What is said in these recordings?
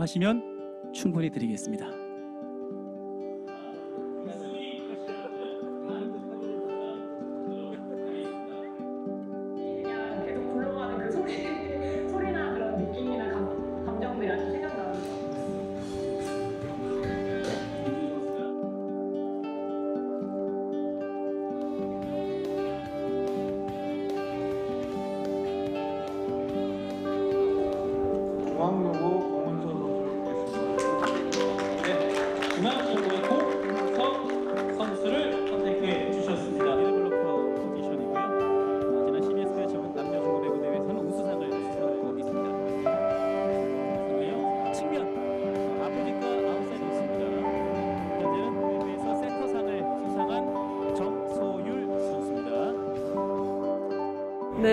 필요하시면 충분히 드리겠습니다.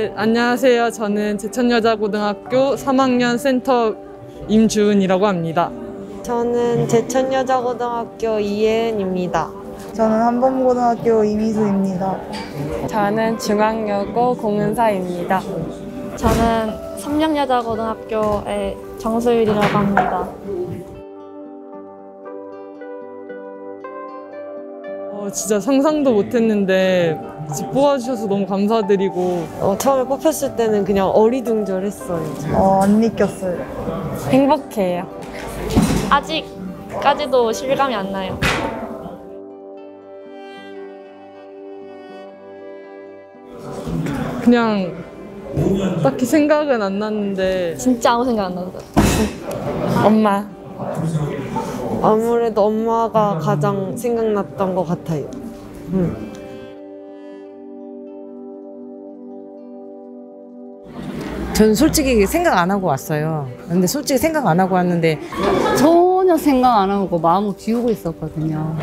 네, 안녕하세요. 저는 제천여자고등학교 3학년 센터 임주은이라고 합니다. 저는 제천여자고등학교 이혜은입니다. 저는 한범고등학교 이미수입니다. 저는 중앙여고 공은사입니다. 저는 삼령여자고등학교의 정소율이라고 합니다. 어, 진짜 상상도 못했는데 집 뽑아주셔서 너무 감사드리고 어, 처음에 뽑혔을 때는 그냥 어리둥절했어요. 어, 안 믿겼어요. 행복해요. 아직까지도 실감이 안 나요. 그냥 딱히 생각은 안 났는데 진짜 아무 생각 안 나요. 엄마 아무래도 엄마가 가장 생각났던 것 같아요. 전 솔직히 생각 안 하고 왔어요. 근데 솔직히 생각 안 하고 왔는데 전혀 생각 안 하고 마음을 비우고 있었거든요.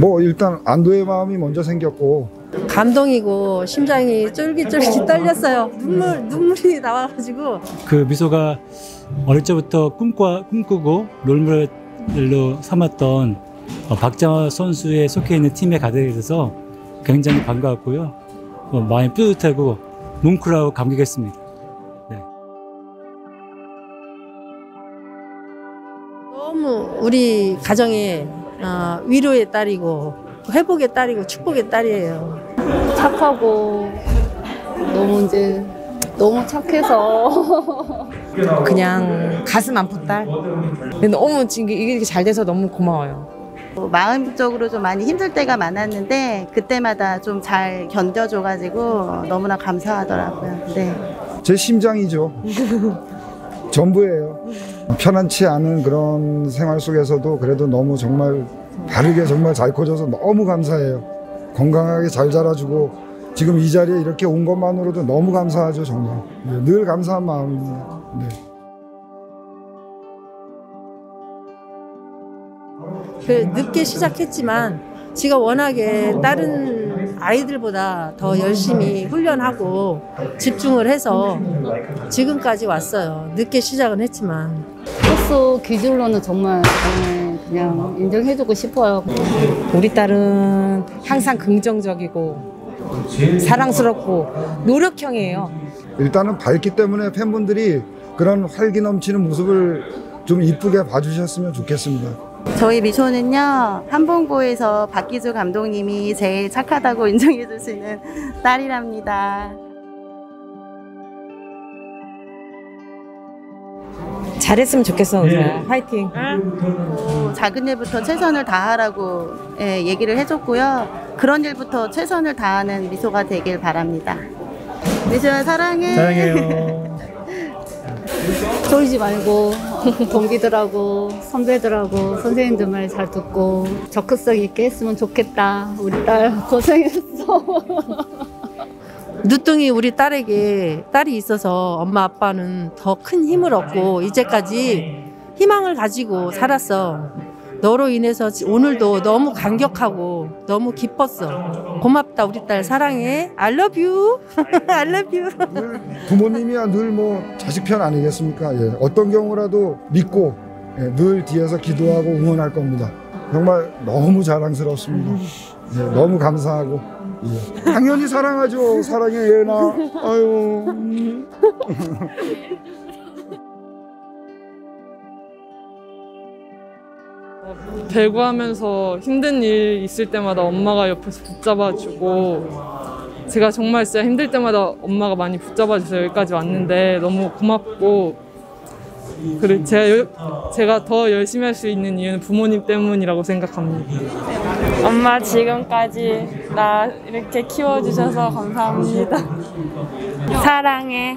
뭐 일단 안도의 마음이 먼저 생겼고 감동이고 심장이 쫄깃쫄깃 떨렸어요. 눈물 눈물이 나와가지고 그 미소가 어릴 적부터 꿈꿔, 꿈꾸고 롤모델 로 삼았던 어, 박정호 선수에 속해 있는 팀에 가게 돼서 굉장히 반가웠고요. 어, 마음이 뿌듯하고 뭉클하고 감격했습니다. 너무 우리 가정의 어, 위로의 딸이고 회복의 딸이고 축복의 딸이에요. 착하고 너무 이제 너무 착해서 그냥 가슴 아픈 딸. 근데 너무 지금 이게 이렇게 잘 돼서 너무 고마워요. 마음적으로 좀 많이 힘들 때가 많았는데 그때마다 좀 잘 견뎌줘가지고 너무나 감사하더라고요. 네. 제 심장이죠. 전부예요. 편안치 않은 그런 생활 속에서도 그래도 너무 정말 바르게 정말 잘 커져서 너무 감사해요. 건강하게 잘 자라주고 지금 이 자리에 이렇게 온 것만으로도 너무 감사하죠 정말. 네, 늘 감사한 마음입니다. 네. 그 늦게 시작했지만 지가 워낙에 다른 아이들보다 더 열심히 훈련하고 집중을 해서 지금까지 왔어요. 늦게 시작은 했지만. 코스 기준으로는 정말 네, 그냥 인정해주고 싶어요. 우리 딸은 항상 긍정적이고 사랑스럽고 노력형이에요. 일단은 밝기 때문에 팬분들이 그런 활기 넘치는 모습을 좀 이쁘게 봐주셨으면 좋겠습니다. 저희 미소는요 한봉고에서 박기주 감독님이 제일 착하다고 인정해 주시는 딸이랍니다. 잘했으면 좋겠어, 우리야. 화이팅. 뭐 작은 일부터 최선을 다하라고 예, 얘기를 해줬고요. 그런 일부터 최선을 다하는 미소가 되길 바랍니다. 미소야 사랑해. 사랑해요. 쫄지 말고 동기들하고 선배들하고 선생님들 말 잘 듣고 적극성 있게 했으면 좋겠다. 우리 딸 고생했어. 늦둥이 우리 딸에게 딸이 있어서 엄마 아빠는 더 큰 힘을 얻고 이제까지 희망을 가지고 살았어. 너로 인해서 지- 오늘도 너무 감격하고 너무 기뻤어. 고맙다 우리 딸 사랑해. I love you. I love you. 부모님이야 늘 뭐 자식 편 아니겠습니까? 예, 어떤 경우라도 믿고 예, 늘 뒤에서 기도하고 응원할 겁니다. 정말 너무 자랑스럽습니다. 예, 너무 감사하고 예. 당연히 사랑하죠. 사랑해 예나. 아유. 배구하면서 힘든 일 있을 때마다 엄마가 옆에서 붙잡아주고 제가 정말 진짜 힘들 때마다 엄마가 많이 붙잡아줘서 여기까지 왔는데 너무 고맙고 그리고 제가, 여- 제가 더 열심히 할 수 있는 이유는 부모님 때문이라고 생각합니다. 엄마 지금까지 나 이렇게 키워주셔서 감사합니다. 사랑해.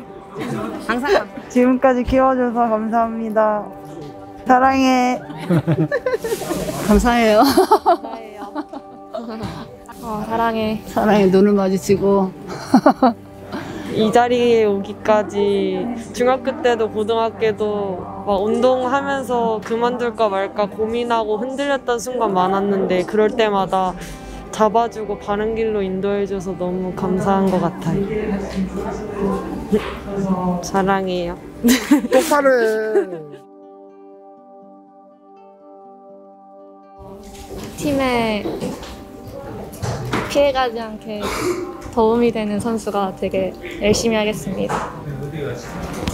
항상 지금까지 키워줘서 감사합니다. 사랑해. 감사해요. 어, 사랑해. 사랑해 눈을 마주치고 이 자리에 오기까지 중학교 때도 고등학교도 막 운동하면서 그만둘까 말까 고민하고 흔들렸던 순간 많았는데 그럴 때마다 잡아주고 바른 길로 인도해줘서 너무 감사한 것 같아요. 사랑해요. 똑바로 팀에 피해가지 않게 도움이 되는 선수가 되게 열심히 하겠습니다.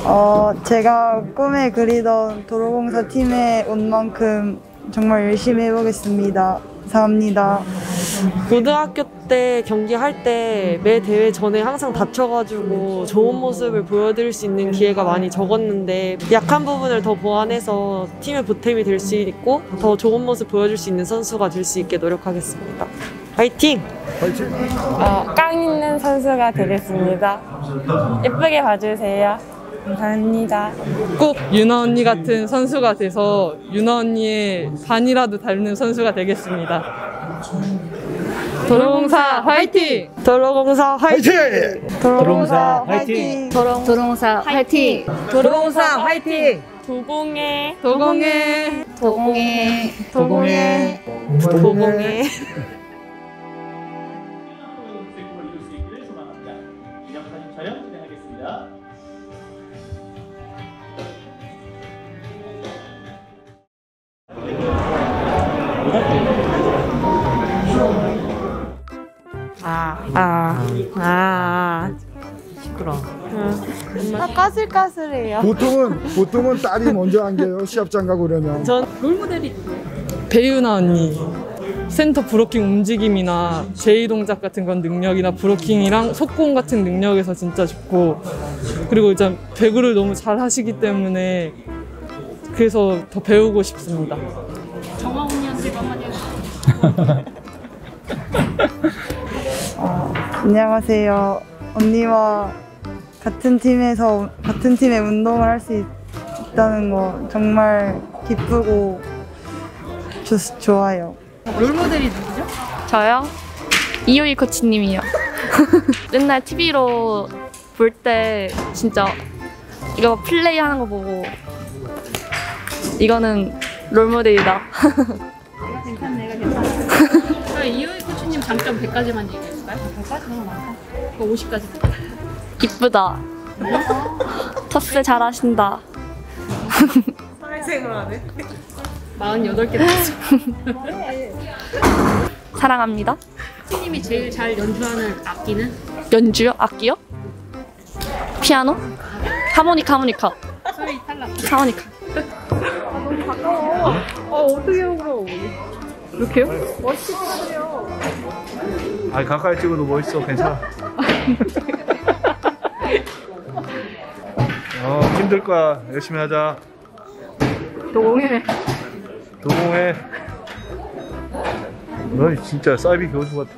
어, 제가 꿈에 그리던 도로공사 팀에 온 만큼 정말 열심히 해보겠습니다. 감사합니다. 고등학교 때 경기할 때 매 대회 전에 항상 다쳐가지고 좋은 모습을 보여드릴 수 있는 기회가 많이 적었는데 약한 부분을 더 보완해서 팀의 보탬이 될 수 있고 더 좋은 모습 보여줄 수 있는 선수가 될 수 있게 노력하겠습니다. 화이팅! 어, 깡 있는 선수가 되겠습니다. 예쁘게 봐주세요. 감사합니다. 꼭 유나 언니 같은 선수가 돼서 유나 언니의 반이라도 닮는 선수가 되겠습니다. 도로공사 화이팅! 도로공사 화이팅! 도로공사 화이팅! 도롱사 화이팅. 도로공사 화이팅! 도공해. 도공해! 도공해. 도공해. 도공해. 아, 아, 아. 시끄러. 아, 까슬까슬해요. 보통은 보통은 딸이 먼저 안겨요. 시합장 가고 그러면. 전 배유나 언니 센터 브로킹 움직임이나 제이 동작 같은 건 능력이나 브로킹이랑 속공 같은 능력에서 진짜 좋고 그리고 일단 배구를 너무 잘 하시기 때문에 그래서 더 배우고 싶습니다. 안녕하세요. 언니와 같은 팀에서 같은 팀에 운동을 할 수 있다는 거 정말 기쁘고 좋, 좋아요. 롤모델이 누구죠? 저요? 이효희 코치님이요. 맨날 TV로 볼 때 진짜 이거 플레이 하는 거 보고 이거는 롤모델이다. 괜찮네, 내가 괜찮아. 이효희 코치님 장점 100가지만 얘기해 줄까요? 100가지 너무 많다. 그거 50가지. 이쁘다. 토스 잘하신다. 사회생활 하네. 48개 됐어. 사랑합니다. 코치님이 제일 잘 연주하는 악기는? 연주요? 악기요? 피아노? 하모니카 하모니카. 소리 탈락. 하모니카. 아 가까이 찍어도 멋있어. 괜찮아. 어 힘들 거야. 열심히 하자. 도공해. 도공해. 너 진짜 사이비 교수 같아